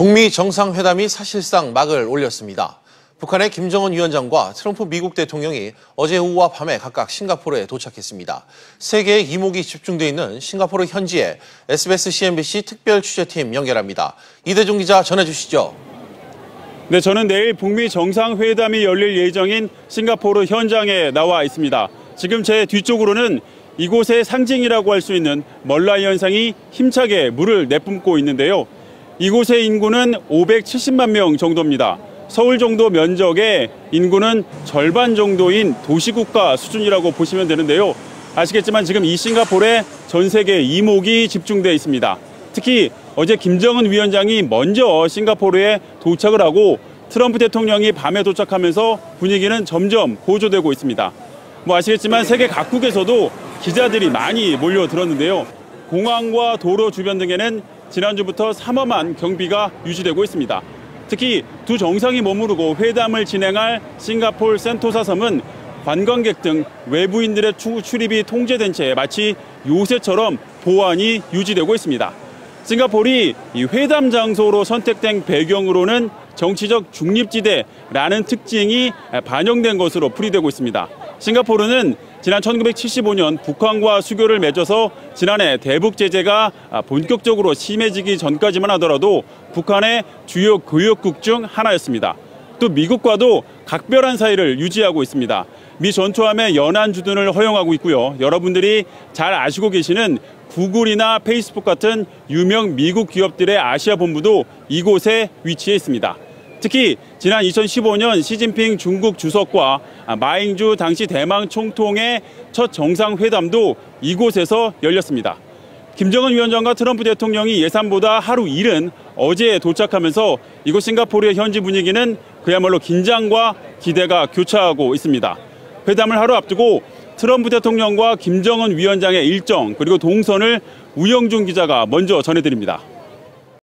북미 정상회담이 사실상 막을 올렸습니다. 북한의 김정은 위원장과 트럼프 미국 대통령이 어제 오후와 밤에 각각 싱가포르에 도착했습니다. 세계의 이목이 집중돼 있는 싱가포르 현지에 SBS CNBC 특별 취재팀 연결합니다. 이대중 기자 전해주시죠. 네, 저는 내일 북미 정상회담이 열릴 예정인 싱가포르 현장에 나와 있습니다. 지금 제 뒤쪽으로는 이곳의 상징이라고 할 수 있는 멀라이 현상이 힘차게 물을 내뿜고 있는데요. 이곳의 인구는 570만 명 정도입니다. 서울 정도 면적의 인구는 절반 정도인 도시국가 수준이라고 보시면 되는데요. 아시겠지만 지금 이 싱가포르에 전 세계 이목이 집중되어 있습니다. 특히 어제 김정은 위원장이 먼저 싱가포르에 도착을 하고 트럼프 대통령이 밤에 도착하면서 분위기는 점점 고조되고 있습니다. 뭐 아시겠지만 세계 각국에서도 기자들이 많이 몰려들었는데요. 공항과 도로 주변 등에는 지난주부터 삼엄한 경비가 유지되고 있습니다. 특히 두 정상이 머무르고 회담을 진행할 싱가폴 센토사 섬은 관광객 등 외부인들의 출입이 통제된 채 마치 요새처럼 보안이 유지되고 있습니다. 싱가폴이 회담 장소로 선택된 배경으로는 정치적 중립지대라는 특징이 반영된 것으로 풀이되고 있습니다. 싱가포르는 지난 1975년 북한과 수교를 맺어서 지난해 대북 제재가 본격적으로 심해지기 전까지만 하더라도 북한의 주요 교역국 중 하나였습니다. 또 미국과도 각별한 사이를 유지하고 있습니다. 미 전투함의 연안 주둔을 허용하고 있고요. 여러분들이 잘 아시고 계시는 구글이나 페이스북 같은 유명 미국 기업들의 아시아 본부도 이곳에 위치해 있습니다. 특히 지난 2015년 시진핑 중국 주석과 마잉주 당시 대망 총통의 첫 정상회담도 이곳에서 열렸습니다. 김정은 위원장과 트럼프 대통령이 예상보다 하루 이른 어제 도착하면서 이곳 싱가포르의 현지 분위기는 그야말로 긴장과 기대가 교차하고 있습니다. 회담을 하루 앞두고 트럼프 대통령과 김정은 위원장의 일정 그리고 동선을 우영준 기자가 먼저 전해드립니다.